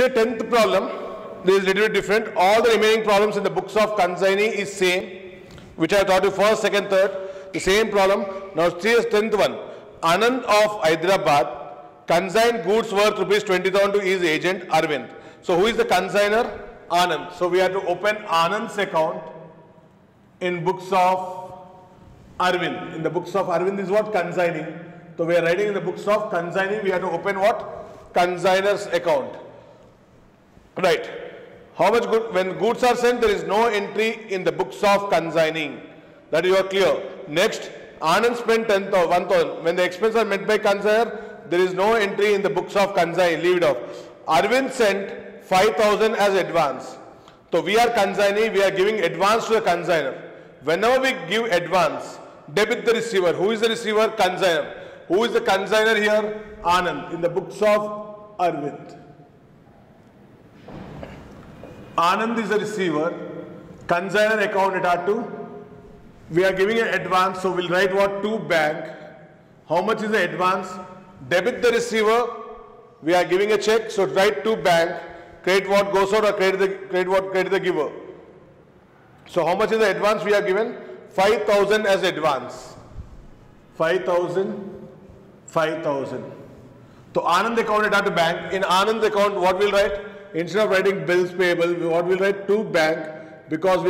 Say 10th problem, this is little bit different. All the remaining problems in the books of consignee is same, which I taught you first, second, third, the same problem. Now see 10th one. Anand of Hyderabad consigned goods worth rupees 20,000 to his agent Arvind. So who is the consigner? Anand. So we have to open Anand's account in books of Arvind. In the books of Arvind is what? Consignee. So we are writing in the books of consignee, we have to open what? Consigner's account. Right. How much good, when goods are sent, there is no entry in the books of consignee. That you are clear. Next, Anand spent 10,000, 1,000. When the expenses are met by consigner, there is no entry in the books of consign, leave it off. Arvind sent 5,000 as advance. So we are consignee, we are giving advance to the consigner. Whenever we give advance, debit the receiver. Who is the receiver? Consigner. Who is the consigner here? Anand in the books of Arvind. Anand is the receiver. Consigner account at R2. We are giving an advance, so we'll write what to bank. How much is the advance? Debit the receiver. We are giving a check, so write to bank. Credit what goes out or credit the credit what credit the giver. So how much is the advance we are given? 5000 as advance. 5000, 5000. So Anand account at the bank. In Anand account, what we'll write? Instead of writing bills payable, what we'll write to bank because we